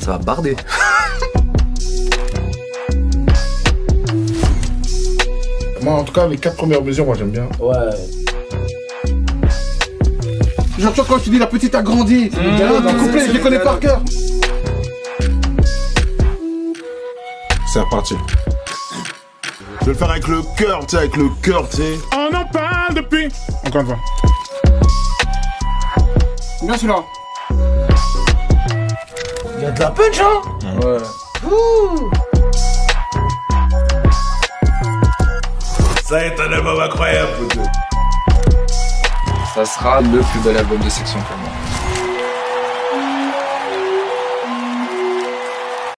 Ça va barder. moi, en tout cas, les quatre premières mesures, moi, j'aime bien. Ouais. Genre, tu vois, quand je te dis la petite a grandi, mmh, le couplet, je les connais par cœur. C'est reparti. Je vais le faire avec le cœur, tu sais, avec le cœur, tu sais. On en parle depuis. Encore une fois. Bien celui-là. Il y a de la punch, hein Ouais. Ça est un album incroyable, Ça sera le plus bel album de section pour moi.